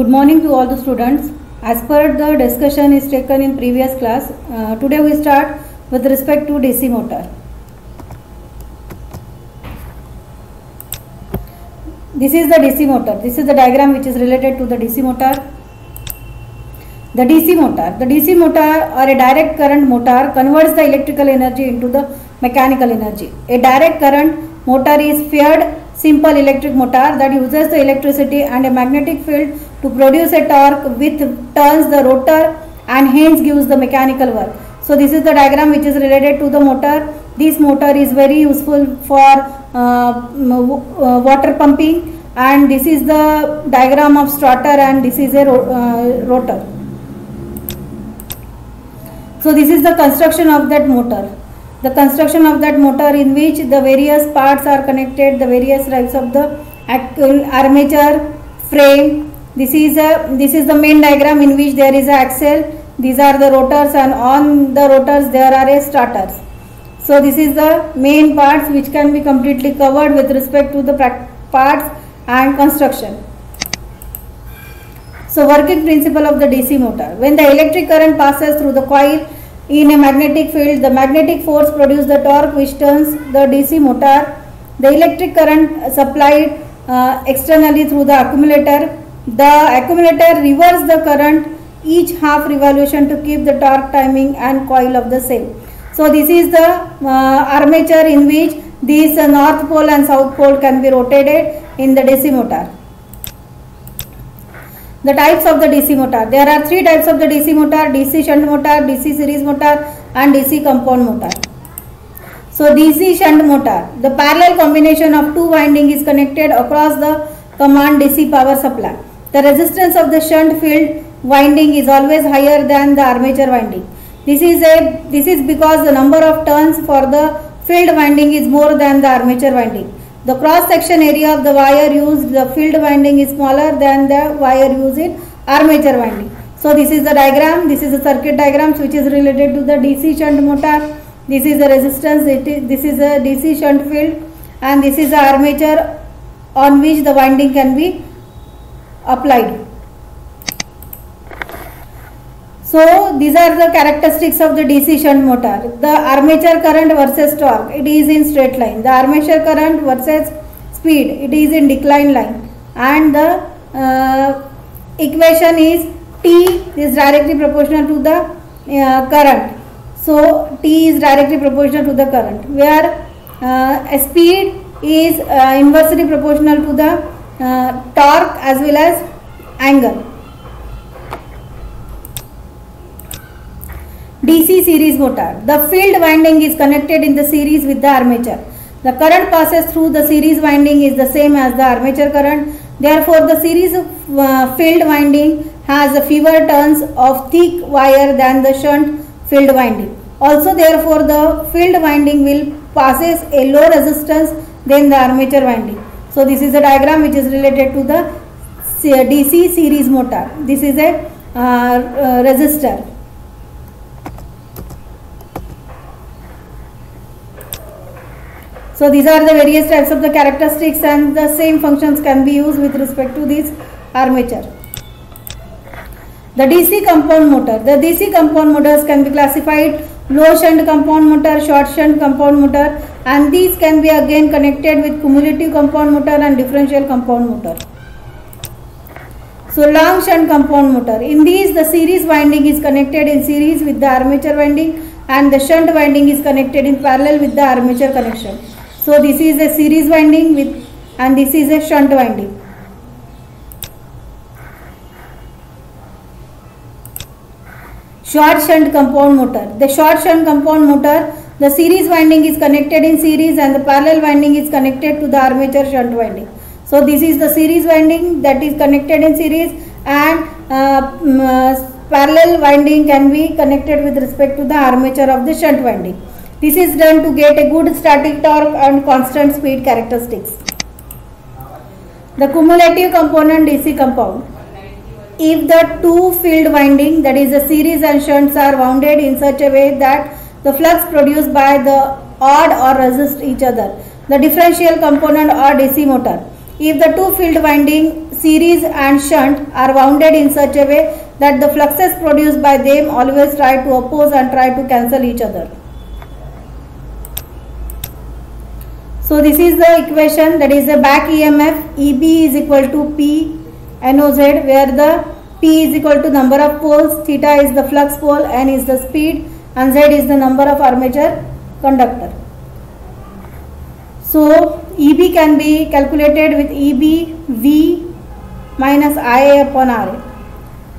Good morning to all the students. As per the discussion is taken in previous class, uh, today we start with respect to DC motor. This is the DC motor. This is the diagram which is related to the DC motor. The DC motor. The DC motor or a direct current motor converts the electrical energy into the mechanical energy. A direct current motor is feared simple electric motor that uses the electricity and a magnetic field to produce a torque which turns the rotor and hence gives the mechanical work. So this is the diagram which is related to the motor. This motor is very useful for uh, uh, water pumping and this is the diagram of stator and this is a uh, rotor. So this is the construction of that motor. The construction of that motor in which the various parts are connected, the various types of the armature, frame. This is a this is the main diagram in which there is a axle. These are the rotors and on the rotors there are a starters. So this is the main parts which can be completely covered with respect to the parts and construction. So working principle of the DC motor. When the electric current passes through the coil in a magnetic field, the magnetic force produces the torque which turns the DC motor. The electric current supplied uh, externally through the commutator. The commutator reverses the current each half revolution to keep the torque timing and coil of the same. So this is the uh, armature in which these uh, north pole and south pole can be rotated in the DC motor. The types of the DC motor. There are three types of the DC motor, DC shunt motor, DC series motor and DC compound motor. So DC shunt motor, the parallel combination of two winding is connected across the command DC power supply. The resistance of the shunt field winding is always higher than the armature winding. This is a this is because the number of turns for the field winding is more than the armature winding. The cross section area of the wire used the field winding is smaller than the wire used in armature winding. So this is the diagram, this is the circuit diagram which is related to the DC shunt motor. This is the resistance, this is a DC shunt field and this is the armature on which the winding can be applied. So these are the characteristics of the DC shunt motor. The armature current versus torque, it is in straight line. The armature current versus speed, it is in decline line. And the uh, equation is T is directly proportional to the uh, current. So T is directly proportional to the current. Where uh, speed is uh, inversely proportional to the uh, torque as well as angle. DC series motor. The field winding is connected in the series with the armature. The current passes through the series winding is the same as the armature current. Therefore, the series uh, field winding has fewer turns of thick wire than the shunt field winding. Also, therefore, the field winding will passes a low resistance than the armature winding. So, this is a diagram which is related to the DC series motor. This is a uh, uh, resistor. So these are the various types of the characteristics and the same functions can be used with respect to this armature. The DC compound motor. The DC compound motors can be classified long shunt compound motor, short shunt compound motor and these can be again connected with cumulative compound motor and differential compound motor. So long shunt compound motor. In these the series winding is connected in series with the armature winding and the shunt winding is connected in parallel with the armature connection. So this is a series winding with and this is a shunt winding. Short shunt compound motor. The short shunt compound motor, the series winding is connected in series and the parallel winding is connected to the armature shunt winding. So this is the series winding that is connected in series and uh, uh, parallel winding can be connected with respect to the armature of the shunt winding. This is done to get a good static torque and constant speed characteristics. The cumulative component DC compound. If the two field winding that is the series and shunts are wounded in such a way that the flux produced by the odd or resist each other. The differential component or DC motor. if the two field winding series and shunt are wounded in such a way that the fluxes produced by them always try to oppose and try to cancel each other. So this is the equation that is the back EMF EB is equal to P NOZ where the P is equal to number of poles, theta is the flux pole, N is the speed and Z is the number of armature conductor. So EB can be calculated with EB V minus IA upon RA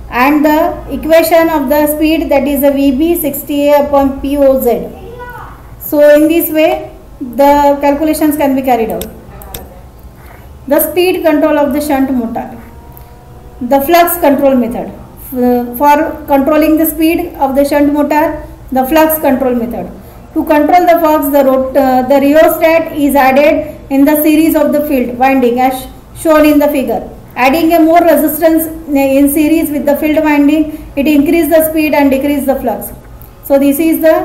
and the equation of the speed that is a VB 60A upon POZ. So in this way the calculations can be carried out. The speed control of the shunt motor. The flux control method. For controlling the speed of the shunt motor, the flux control method. To control the flux, the, uh, the rheostat is added in the series of the field winding as shown in the figure. Adding a more resistance in series with the field winding, it increase the speed and decrease the flux. So this is the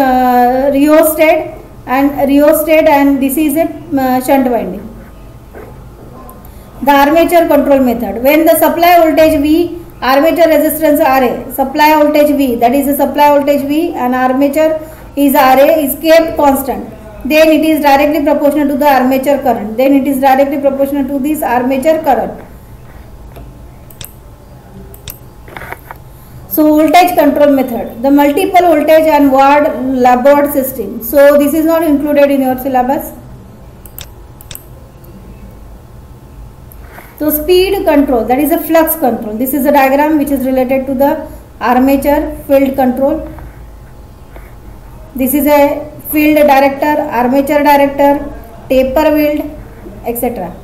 uh, rheostat and rheostat and this is a uh, shunt winding. The armature control method. When the supply voltage V, armature resistance RA, supply voltage V, that is the supply voltage V and armature is RA is kept constant. Then it is directly proportional to the armature current. Then it is directly proportional to this armature current. So voltage control method, the multiple voltage and ward Laborde system. So this is not included in your syllabus. So speed control, that is a flux control. This is a diagram which is related to the armature field control. This is a field director, armature director, taper field, etc.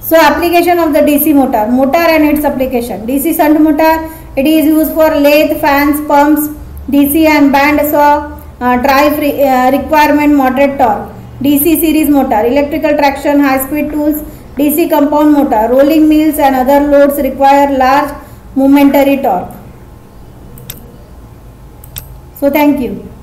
So application of the DC motor, motor and its application. DC shunt motor, it is used for lathe, fans, pumps, DC and band saw, uh, drive re uh, requirement, moderate torque. DC series motor, electrical traction, high speed tools, DC compound motor, rolling mills and other loads require large momentary torque. So thank you.